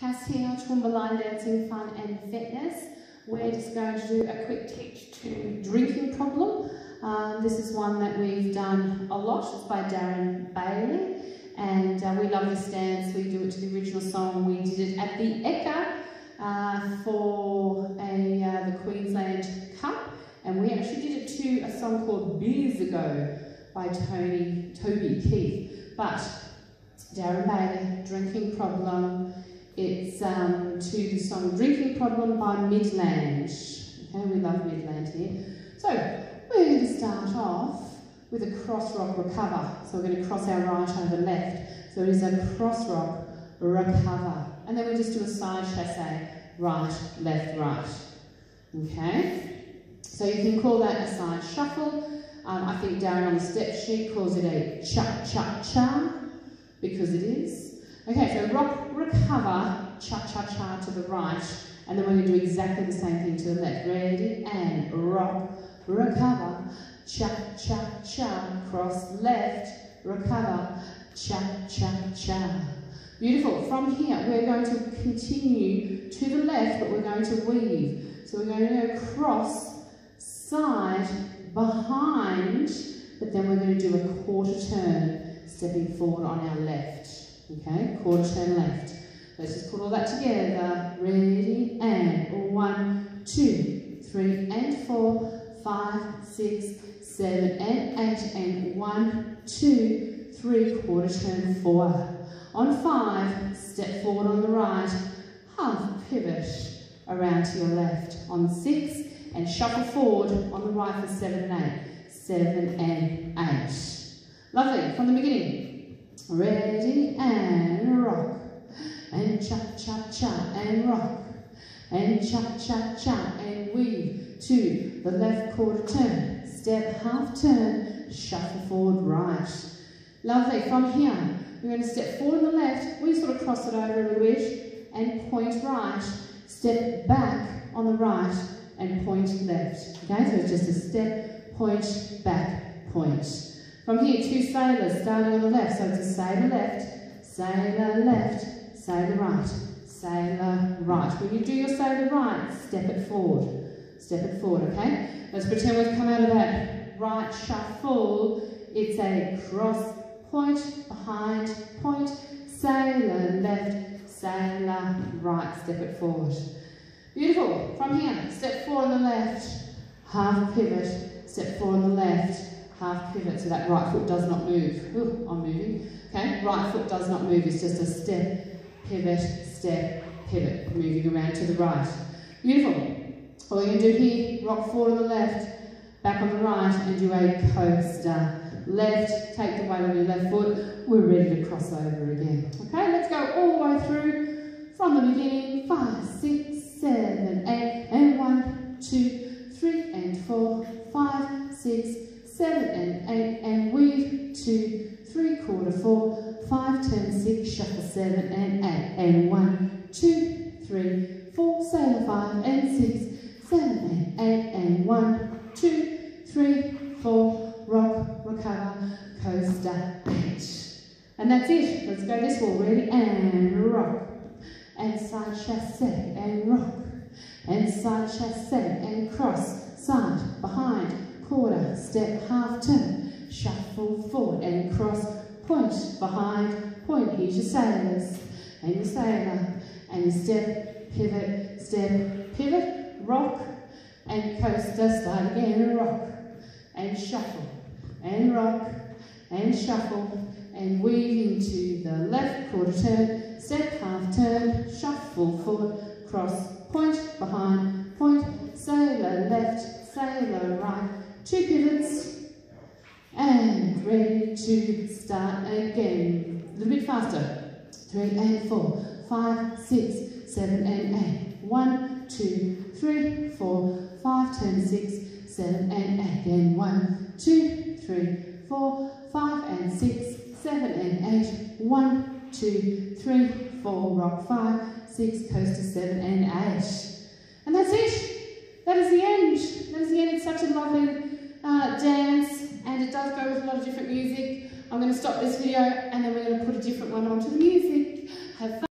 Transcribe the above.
Cass here, Toowoomba Line Dancing Fun and Fitness. We're just going to do a quick teach to drinking problem. Um, this is one that we've done a lot. It's by Darren Bailey. And uh, we love this dance. We do it to the original song. We did it at the Ekka uh, for a, uh, the Queensland Cup. And we actually did it to a song called Beers Ago by Tony Toby Keith. But Darren Bailey, Drinking Problem, it's um, to the song Drinking Problem by Midland. Okay, we love Midland here. So, we're going to start off with a cross rock recover. So we're going to cross our right over left. So it is a cross rock recover. And then we just do a side chasse, right, left, right. Okay? So you can call that a side shuffle. Um, I think Darren on the step sheet calls it a cha-cha-cha because it is. Okay, so rock, recover, cha-cha-cha to the right, and then we're going to do exactly the same thing to the left. Ready, and rock, recover, cha-cha-cha, cross left, recover, cha-cha-cha. Beautiful. From here, we're going to continue to the left, but we're going to weave. So we're going to go cross, side, behind, but then we're going to do a quarter turn, stepping forward on our left. Okay, quarter turn left. Let's just put all that together. Ready, and one, two, three, and four, five, six, seven, and eight, and one, two, three, quarter turn four. On five, step forward on the right, half pivot around to your left. On six, and shuffle forward on the right for seven and eight. Seven and eight. Lovely, from the beginning. Ready and rock. And cha cha cha and rock. And cha cha cha and weave to the left quarter turn. Step half turn, shuffle forward right. Lovely. From here, we're going to step forward on the left. We sort of cross it over a little bit and point right. Step back on the right and point left. Okay, so it's just a step, point, back, point. From here, two sailors starting on the left. So it's a sailor left, sailor left, sailor right, sailor right. When you do your sailor right, step it forward. Step it forward, okay? Let's pretend we've come out of that right shuffle. It's a cross point, behind, point, sailor left, sailor right. Step it forward. Beautiful. From here, step four on the left, half pivot, step four on the left, half pivot so that right foot does not move. Ooh, I'm moving. Okay, right foot does not move. It's just a step, pivot, step, pivot, moving around to the right. Beautiful. All going to do here, rock forward on the left, back on the right, and do a coaster. Left, take the weight on your left foot. We're ready to cross over again. Okay, let's go all the way through from the beginning. Three, quarter, four, five, turn, six, shuffle, seven and eight, and one, two, three, four, sailor, five and six, seven and eight, and one, two, three, four, rock, recover, coaster, eight. And that's it. Let's go this wall. Ready? And rock. And side chasse and rock. And side chasse and cross. Side, behind, quarter, step, half turn, shuffle forward and cross, point, behind, point, here's your sailors, and your sailor, uh, and your step, pivot, step, pivot, rock, and coaster, start again, and rock, and shuffle, and rock, and shuffle, and weave into the left quarter turn, step, half turn, shuffle forward, cross, point, behind, point, sailor left, sailor right, two to start again. A little bit faster. Three and four, five, six, seven and eight. One, two, three, four, five, turn six, seven and eight. Then one, two, three, four, five and six, seven and eight. One, two, three, four, rock five, six, coaster seven and eight. And that's it. That is the end. That is the end. It's such a lovely uh, dance, and it does go with a lot of different music. I'm going to stop this video, and then we're going to put a different one onto the music. Have fun.